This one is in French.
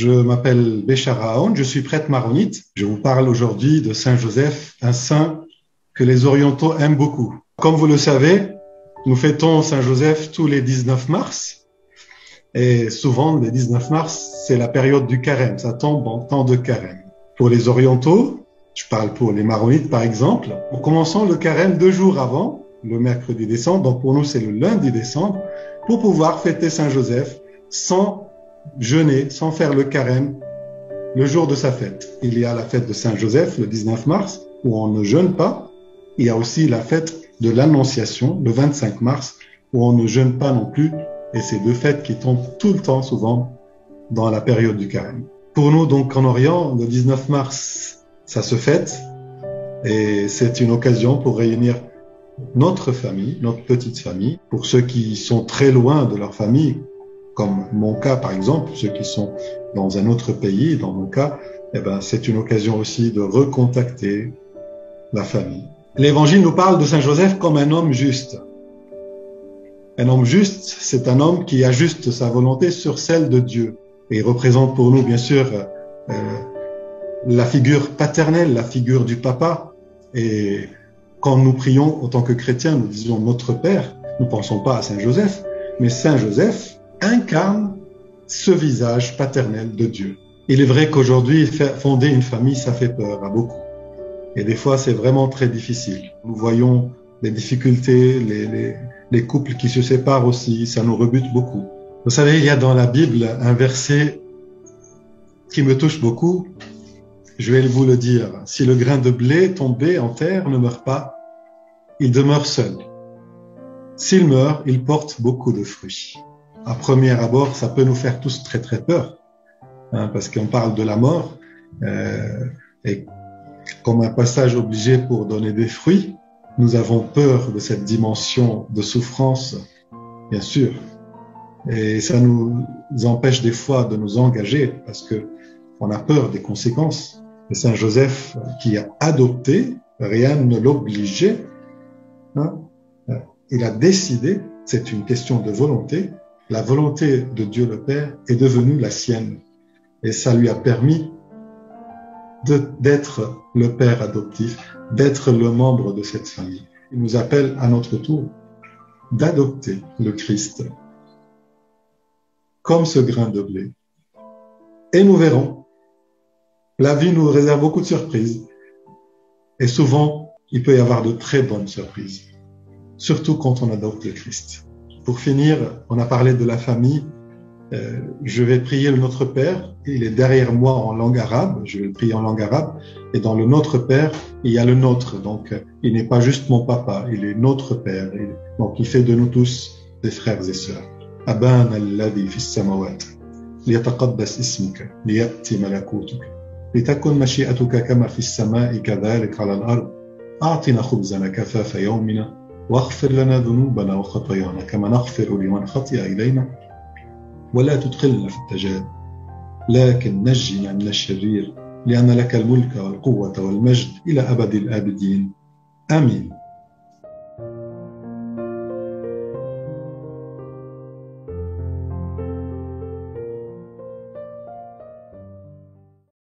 Je m'appelle Béchara Aoun, je suis prêtre maronite. Je vous parle aujourd'hui de Saint Joseph, un saint que les orientaux aiment beaucoup. Comme vous le savez, nous fêtons Saint Joseph tous les 19 mars. Et souvent, les 19 mars, c'est la période du carême. Ça tombe en temps de carême. Pour les orientaux, je parle pour les maronites par exemple, nous commençons le carême deux jours avant, le mercredi décembre. Donc pour nous, c'est le lundi décembre, pour pouvoir fêter Saint Joseph sans jeûner, sans faire le carême le jour de sa fête. Il y a la fête de Saint Joseph le 19 mars, où on ne jeûne pas. Il y a aussi la fête de l'Annonciation le 25 mars, où on ne jeûne pas non plus. Et c'est deux fêtes qui tombent tout le temps, souvent, dans la période du carême. Pour nous, donc, en Orient, le 19 mars, ça se fête. Et c'est une occasion pour réunir notre famille, notre petite famille. Pour ceux qui sont très loin de leur famille, comme mon cas par exemple, ceux qui sont dans un autre pays, dans mon cas, eh ben, c'est une occasion aussi de recontacter la famille. L'évangile nous parle de Saint Joseph comme un homme juste. Un homme juste, c'est un homme qui ajuste sa volonté sur celle de Dieu. Il représente pour nous, bien sûr, euh, la figure paternelle, la figure du papa. Et quand nous prions en tant que chrétiens, nous disons notre Père, nous ne pensons pas à Saint Joseph, mais Saint Joseph incarne ce visage paternel de Dieu. Il est vrai qu'aujourd'hui, fonder une famille, ça fait peur à beaucoup. Et des fois, c'est vraiment très difficile. Nous voyons les difficultés, les, les, les, couples qui se séparent aussi, ça nous rebute beaucoup. Vous savez, il y a dans la Bible un verset qui me touche beaucoup. Je vais vous le dire. Si le grain de blé tombé en terre ne meurt pas, il demeure seul. S'il meurt, il porte beaucoup de fruits. À premier abord, ça peut nous faire tous très très peur, hein, parce qu'on parle de la mort, euh, et comme un passage obligé pour donner des fruits, nous avons peur de cette dimension de souffrance, bien sûr, et ça nous empêche des fois de nous engager parce que on a peur des conséquences. Et Saint Joseph, qui a adopté, rien ne l'obligeait, hein, il a décidé, c'est une question de volonté, la volonté de Dieu le Père est devenue la sienne. Et ça lui a permis d'être le Père adoptif, d'être le membre de cette famille. Il nous appelle à notre tour d'adopter le Christ comme ce grain de blé. Et nous verrons, la vie nous réserve beaucoup de surprises. Et souvent, il peut y avoir de très bonnes surprises, surtout quand on adopte le Christ. Pour finir, on a parlé de la famille. Euh, je vais prier le Notre Père. Il est derrière moi en langue arabe. Je vais le prier en langue arabe. Et dans le Notre Père, il y a le nôtre. Donc, euh, il n'est pas juste mon papa, il est notre Père. donc, il fait de nous tous des frères et sœurs. أبانا الذي في السماوات ليتقدس اسمك ليأتي ملكوتك لتكن مشيئتك كما في السماء كذلك على الأرض أعطنا خبزنا كفاف يومنا واغفر لنا ذنوبنا وخطايانا كما نغفر لمن خطئ إلينا. ولا تدخلنا في التجارب لكن نجنا من الشرير لأن لك الملك والقوة والمجد إلى أبد الآبدين. آمين.